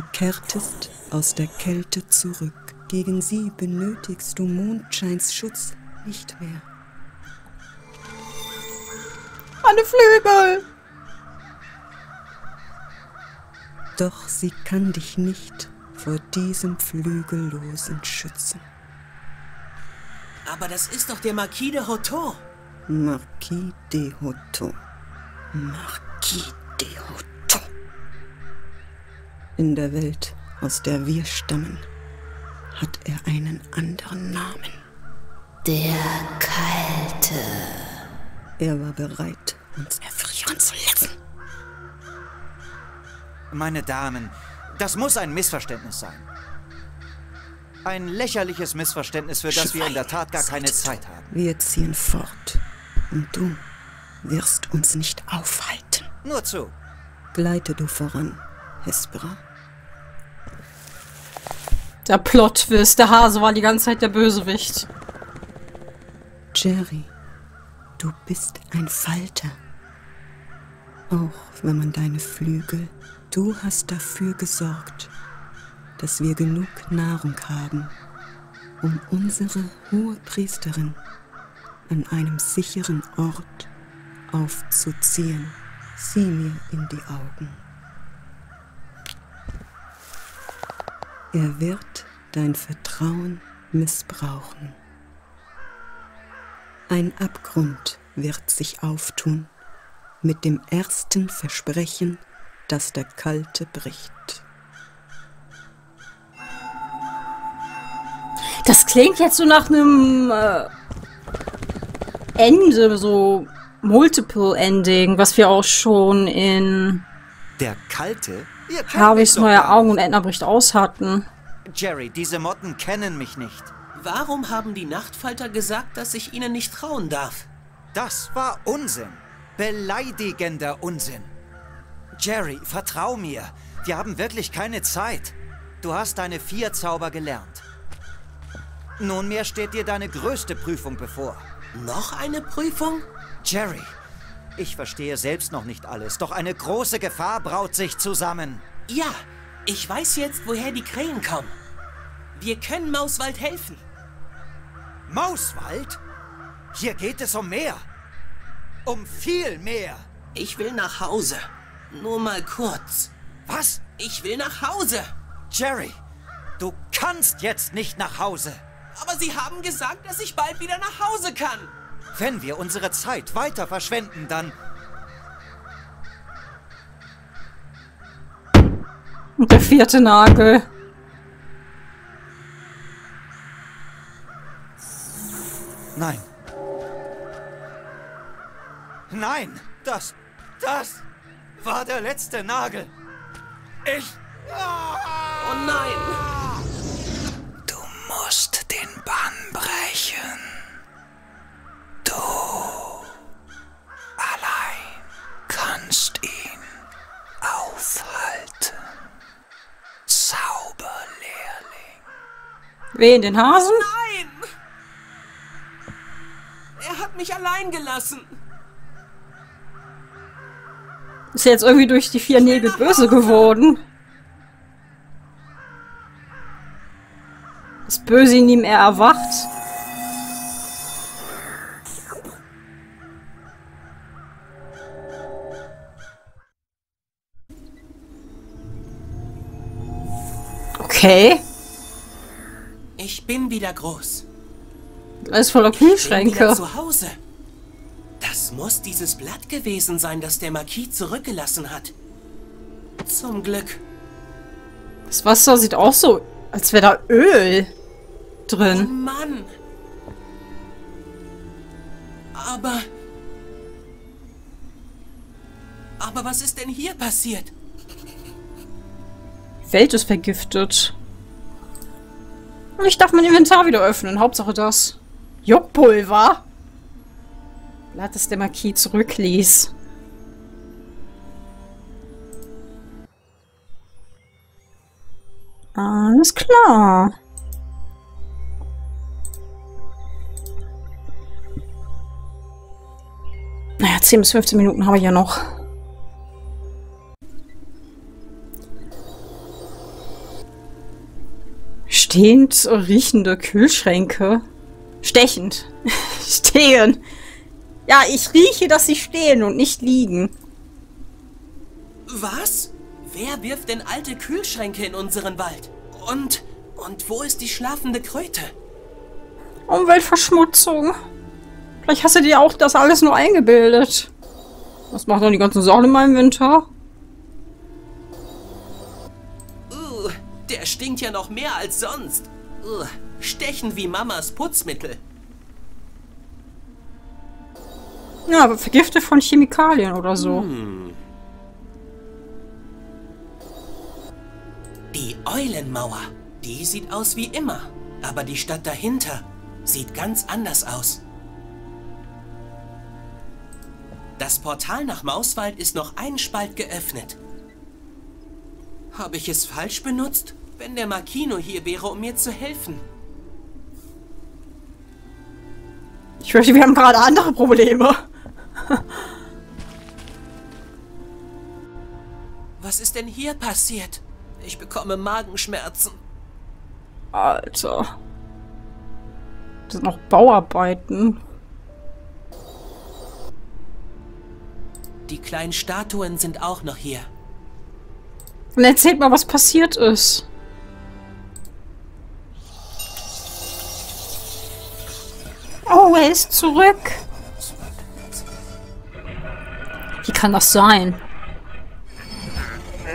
Du kehrtest aus der Kälte zurück. Gegen sie benötigst du Mondscheins Schutz nicht mehr. Meine Flügel! Doch sie kann dich nicht vor diesem Flügellosen schützen. Aber das ist doch der Marquis de Hoton. Marquis de Hoton. Marquis de Hoton. In der Welt, aus der wir stammen, hat er einen anderen Namen. Der Kalte. Er war bereit, uns erfrieren zu lassen. Meine Damen, das muss ein Missverständnis sein. Ein lächerliches Missverständnis, für das wir in der Tat gar keine Zeit haben. Wir ziehen fort. Und du wirst uns nicht aufhalten. Nur zu. Gleite du voran, Hespera. Der Plot-Twist. Der Hase war die ganze Zeit der Bösewicht. Jerry, du bist ein Falter. Auch wenn man deine Flügel, du hast dafür gesorgt, dass wir genug Nahrung haben, um unsere hohe Priesterin an einem sicheren Ort aufzuziehen. Sieh mir in die Augen. Er wird dein Vertrauen missbrauchen. Ein Abgrund wird sich auftun mit dem ersten Versprechen, das der Kalte bricht. Das klingt jetzt so nach einem äh, Ende, so Multiple Ending, was wir auch schon in Der Kalte? Harveys neue Augen und Edna bricht aus hatten. Jerry, diese Motten kennen mich nicht. Warum haben die Nachtfalter gesagt, dass ich ihnen nicht trauen darf? Das war Unsinn. Beleidigender Unsinn. Jerry, vertrau mir. Wir haben wirklich keine Zeit. Du hast deine vier Zauber gelernt. Nunmehr steht dir deine größte Prüfung bevor. Noch eine Prüfung? Jerry, ich verstehe selbst noch nicht alles, doch eine große Gefahr braut sich zusammen. Ja, ich weiß jetzt, woher die Krähen kommen. Wir können Mauswald helfen. Mauswald? Hier geht es um mehr. Um viel mehr. Ich will nach Hause. Nur mal kurz. Was? Ich will nach Hause. Jerry, du kannst jetzt nicht nach Hause. Aber Sie haben gesagt, dass ich bald wieder nach Hause kann. Wenn wir unsere Zeit weiter verschwenden, dann... Und der vierte Nagel. Nein. Nein, das... Das war der letzte Nagel. Ich... Oh nein. Du musst den Bann brechen. Du allein kannst ihn aufhalten. Zauberlehrling. Wen, den Hasen? Nein! Er hat mich allein gelassen. Ist jetzt irgendwie durch die vier Nägel böse geworden. Das Böse in ihm er erwacht. Okay. Ich bin wieder groß. Alles voller Ich bin wieder Kühlschränke. zu Hause. Das muss dieses Blatt gewesen sein, das der Marquis zurückgelassen hat. Zum Glück. Das Wasser sieht auch so, als wäre da Öl Oh drin. Mann. Aber... Aber was ist denn hier passiert? Welt ist vergiftet. Und ich darf mein Inventar wieder öffnen. Hauptsache das. Jodpulver. Blatt, das der Marquis zurückließ. Alles klar. Naja, 10 bis 15 Minuten habe ich ja noch. Stehend riechende Kühlschränke. Stechend. Stehen. Ja, ich rieche, dass sie stehen und nicht liegen. Was? Wer wirft denn alte Kühlschränke in unseren Wald? Und, und wo ist die schlafende Kröte? Umweltverschmutzung. Vielleicht hast du dir auch das alles nur eingebildet. Was macht dann die ganze Sachen in meinem Winter? Der stinkt ja noch mehr als sonst. Uh, stechen wie Mamas Putzmittel. Ja, aber vergiftet von Chemikalien oder so. Die Eulenmauer, die sieht aus wie immer. Aber die Stadt dahinter sieht ganz anders aus. Das Portal nach Mauswald ist noch einen Spalt geöffnet. Habe ich es falsch benutzt? Wenn der Makino hier wäre, um mir zu helfen. Ich fürchte, wir haben gerade andere Probleme. Was ist denn hier passiert? Ich bekomme Magenschmerzen. Alter. Das sind noch Bauarbeiten. Die kleinen Statuen sind auch noch hier. Und erzählt mal, was passiert ist. Oh, er ist zurück. Wie kann das sein?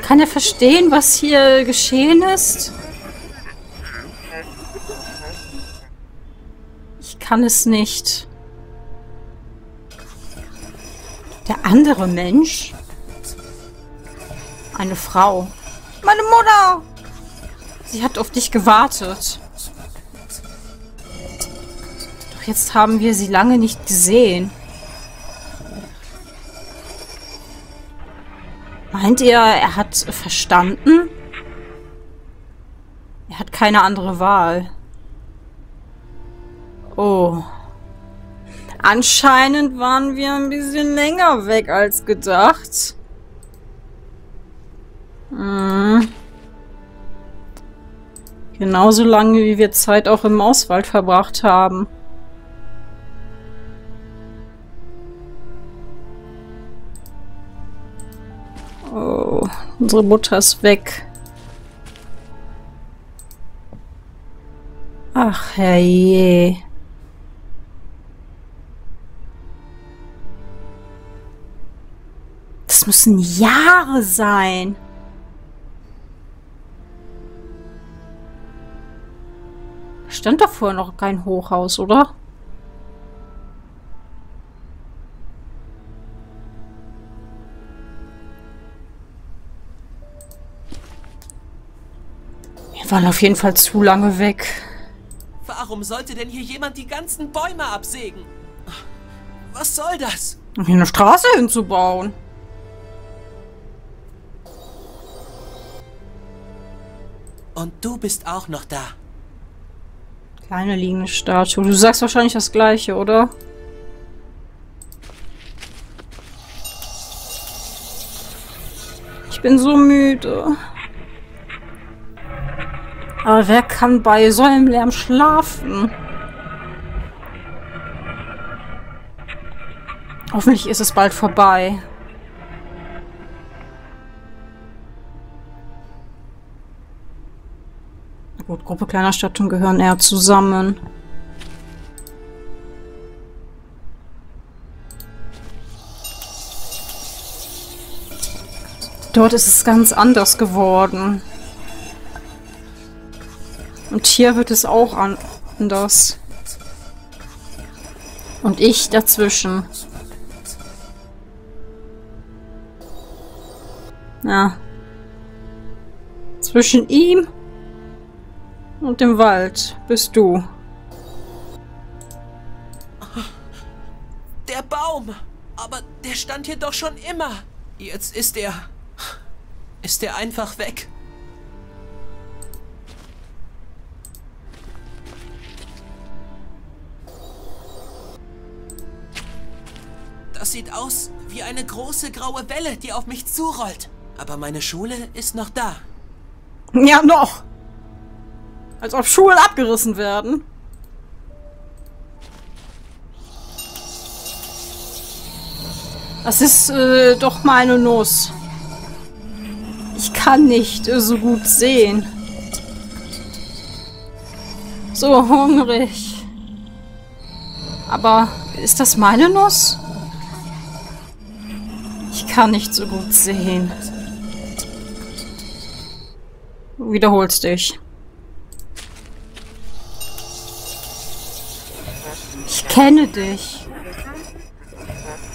Kann er verstehen, was hier geschehen ist? Ich kann es nicht. Der andere Mensch? Eine Frau. Meine Mutter! Sie hat auf dich gewartet. Jetzt haben wir sie lange nicht gesehen. Meint ihr, er hat verstanden? Er hat keine andere Wahl. Oh. Anscheinend waren wir ein bisschen länger weg als gedacht. Hm. Genauso lange, wie wir Zeit auch im Mauswald verbracht haben. Oh, unsere Mutter ist weg. Ach, herrje. Das müssen Jahre sein. Stand doch vorher noch kein Hochhaus, oder? Wir waren auf jeden Fall zu lange weg. Warum sollte denn hier jemand die ganzen Bäume absägen? Was soll das? Um hier eine Straße hinzubauen. Und du bist auch noch da. Kleine liegende Statue. Du sagst wahrscheinlich das gleiche, oder? Ich bin so müde. Aber wer kann bei so einem Lärm schlafen? Hoffentlich ist es bald vorbei. Gut, Gruppe kleiner Statuen gehören eher zusammen. Dort ist es ganz anders geworden. Und hier wird es auch anders. Und ich dazwischen. Ja. Zwischen ihm und dem Wald bist du. Der Baum! Aber der stand hier doch schon immer. Jetzt ist er. Ist er einfach weg? Das sieht aus wie eine große graue Welle, die auf mich zurollt. Aber meine Schule ist noch da. Ja, noch. Als ob Schulen abgerissen werden. Das ist äh, doch meine Nuss. Ich kann nicht äh, so gut sehen. So hungrig. Aber ist das meine Nuss? Ich kann nicht so gut sehen. Du wiederholst dich. Ich kenne dich.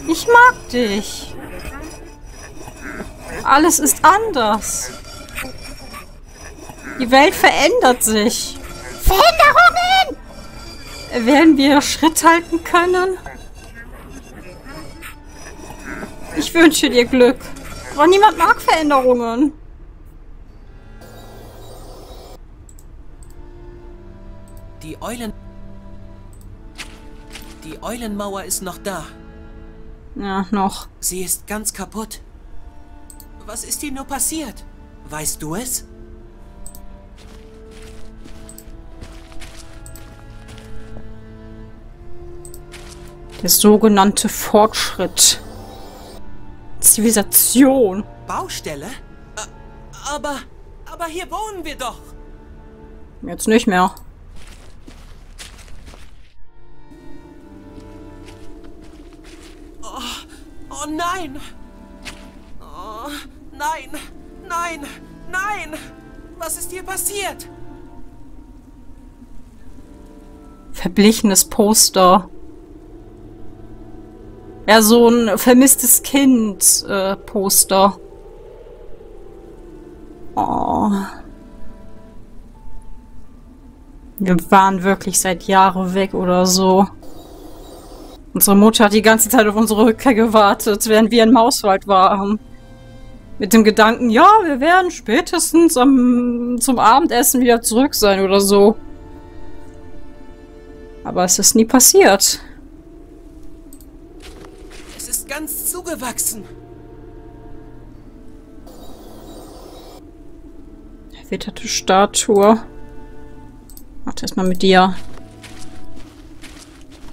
Ich mag dich. Alles ist anders. Die Welt verändert sich. Veränderungen! Werden wir Schritt halten können? Ich wünsche dir Glück. Aber niemand mag Veränderungen. Die Eulen... Die Eulenmauer ist noch da. Ja, noch. Sie ist ganz kaputt. Was ist hier nur passiert? Weißt du es? Der sogenannte Fortschritt. Zivilisation. Baustelle? Aber... Aber hier wohnen wir doch. Jetzt nicht mehr. Oh nein! Oh, nein! Nein! Nein! Was ist hier passiert? Verblichenes Poster. Ja, so ein vermisstes Kind äh. Oh. Wir waren wirklich seit Jahren weg oder so. Unsere Mutter hat die ganze Zeit auf unsere Rückkehr gewartet, während wir in Mauswald waren. Mit dem Gedanken, ja, wir werden spätestens am, zum Abendessen wieder zurück sein oder so. Aber es ist nie passiert. Ganz zugewachsen. Erwitterte Statue. Warte erstmal mit dir.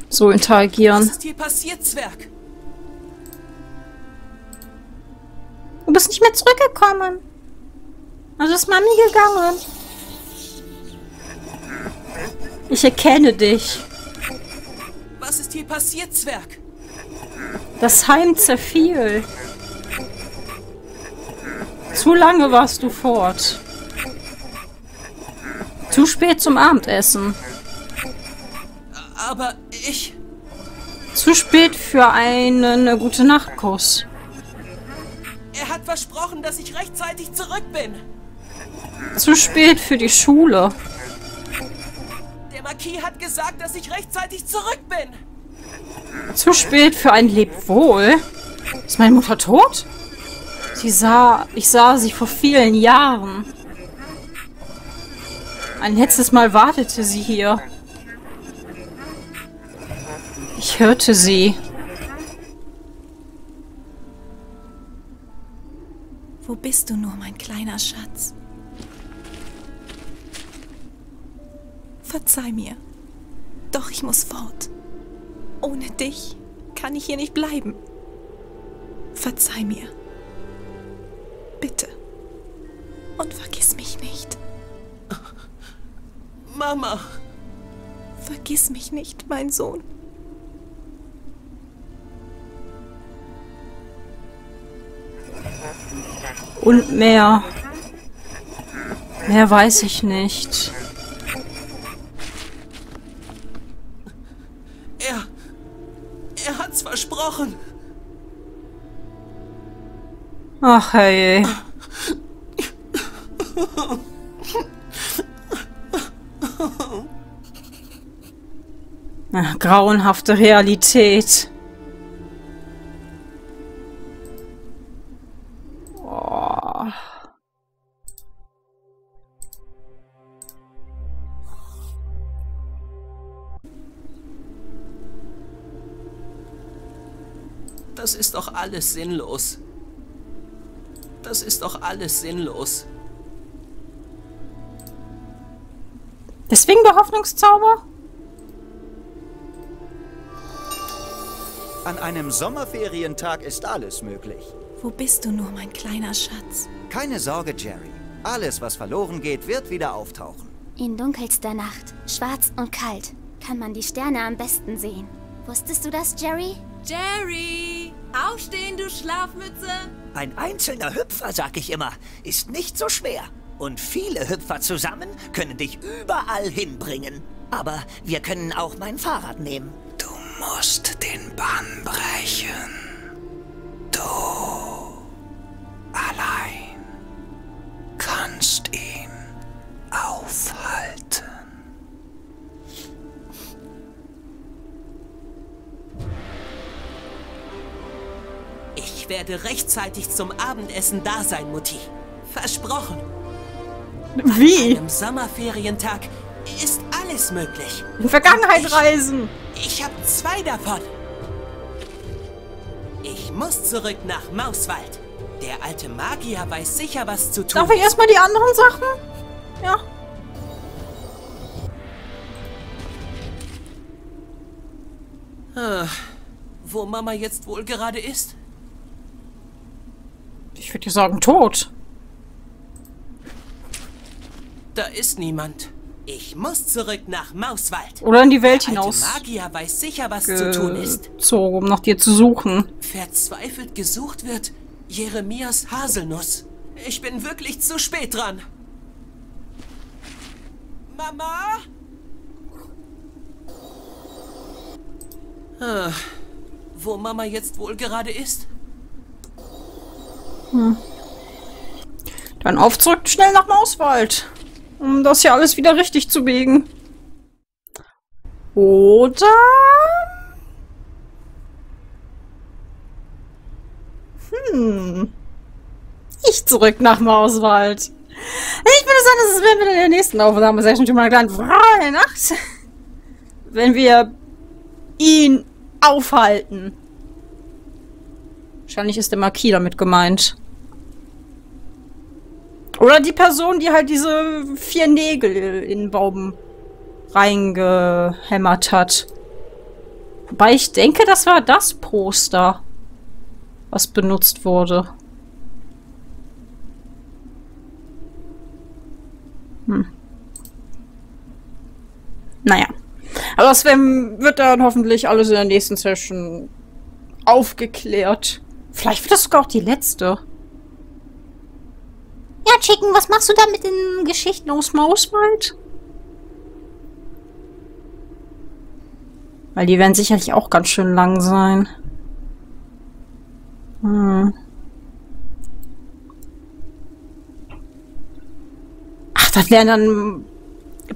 So Was interagieren. ist hier passiert, Zwerg? Du bist nicht mehr zurückgekommen. Also ist Mami gegangen. Ich erkenne dich. Was ist hier passiert, Zwerg? Das Heim zerfiel. Zu lange warst du fort. Zu spät zum Abendessen. Aber ich... Zu spät für einen gute Nachtkuss. Er hat versprochen, dass ich rechtzeitig zurück bin. Zu spät für die Schule. Der Marquis hat gesagt, dass ich rechtzeitig zurück bin. Zu spät für ein Lebwohl. Ist meine Mutter tot? Sie sah, ich sah sie vor vielen Jahren. Ein letztes Mal wartete sie hier. Ich hörte sie. Wo bist du nur, mein kleiner Schatz? Verzeih mir. Doch ich muss fort. Ohne dich kann ich hier nicht bleiben. Verzeih mir. Bitte. Und vergiss mich nicht. Mama, Vergiss mich nicht, mein Sohn. Und mehr. Mehr weiß ich nicht. er... Er versprochen. Ach hey. Grauenhafte Realität. Das ist doch alles sinnlos. Das ist doch alles sinnlos. deswegen der Hoffnungszauber? An einem Sommerferientag ist alles möglich. Wo bist du nur, mein kleiner Schatz? Keine Sorge, Jerry. Alles, was verloren geht, wird wieder auftauchen. In dunkelster Nacht, schwarz und kalt, kann man die Sterne am besten sehen. Wusstest du das, Jerry? Jerry! Aufstehen, du Schlafmütze! Ein einzelner Hüpfer, sag ich immer, ist nicht so schwer. Und viele Hüpfer zusammen können dich überall hinbringen. Aber wir können auch mein Fahrrad nehmen. Du musst den Bann brechen. Du allein kannst ihn aufhalten. Ich werde rechtzeitig zum Abendessen da sein, Mutti. Versprochen. Wie? Am Sommerferientag ist alles möglich. In Vergangenheit Ich- reisen. Ich habe zwei davon. Ich muss zurück nach Mauswald. Der alte Magier weiß sicher, was zu tun Darf ich erstmal die anderen Sachen? Ja. Ah, wo Mama jetzt wohl gerade ist? Ich würde sagen, tot. Da ist niemand. Ich muss zurück nach Mauswald. Oder in die Welt Der hinaus Magier weiß sicher, was zu tun ist. gezogen, um nach dir zu suchen. Verzweifelt gesucht wird Jeremias Haselnuss. Ich bin wirklich zu spät dran. Mama? Ah, wo Mama jetzt wohl gerade ist? Dann auf zurück schnell nach Mauswald. Um das hier alles wieder richtig zu biegen. Oder? Hm. Ich zurück nach Mauswald. Ich würde sagen, das werden wir in der nächsten Aufnahme schon mal eine kleine freie Nacht. Wenn wir ihn aufhalten. Wahrscheinlich ist der Marquis damit gemeint. Oder die Person, die halt diese vier Nägel in den Baum reingehämmert hat. Wobei ich denke, das war das Poster, was benutzt wurde. Hm. Naja. Aber das wird dann hoffentlich alles in der nächsten Session aufgeklärt. Vielleicht wird das sogar auch die letzte. Ja, Chicken, was machst du da mit den Geschichten aus Mauswald? Weil die werden sicherlich auch ganz schön lang sein. Hm. Ach, das wären dann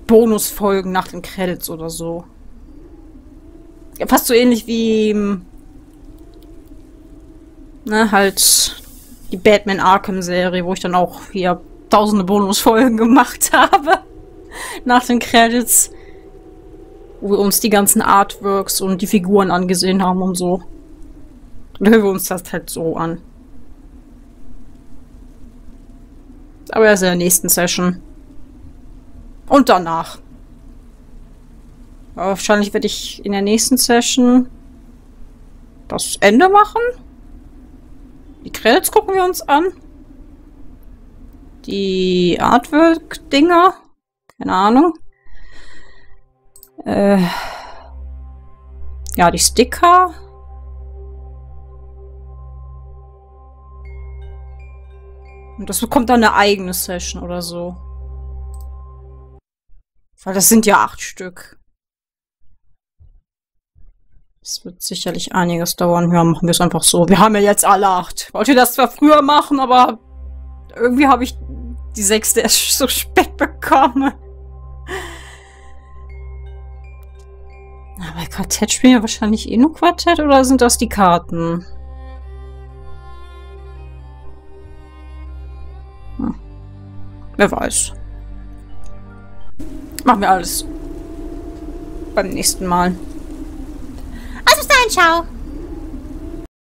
Bonusfolgen nach den Credits oder so. Ja, fast so ähnlich wie ähm, ne, halt die Batman Arkham Serie, wo ich dann auch hier tausende Bonusfolgen gemacht habe. Nach den Credits. Wo wir uns die ganzen Artworks und die Figuren angesehen haben und so. Dann hören wir uns das halt so an. Aber erst in der nächsten Session. Und danach. Aber wahrscheinlich werde ich in der nächsten Session das Ende machen. Die Credits gucken wir uns an. Die Artwork-Dinger. Keine Ahnung. Äh, ja, die Sticker. Und das bekommt dann eine eigene Session oder so. Weil das sind ja acht Stück. Es wird sicherlich einiges dauern. Ja, machen wir es einfach so. Wir haben ja jetzt alle acht. Wollte das zwar früher machen, aber irgendwie habe ich die sechste erst so spät bekommen. Aber Quartett spielen ja wahrscheinlich eh nur Quartett oder sind das die Karten? Hm. Wer weiß. Machen wir alles beim nächsten Mal. Also bis dahin, ciao.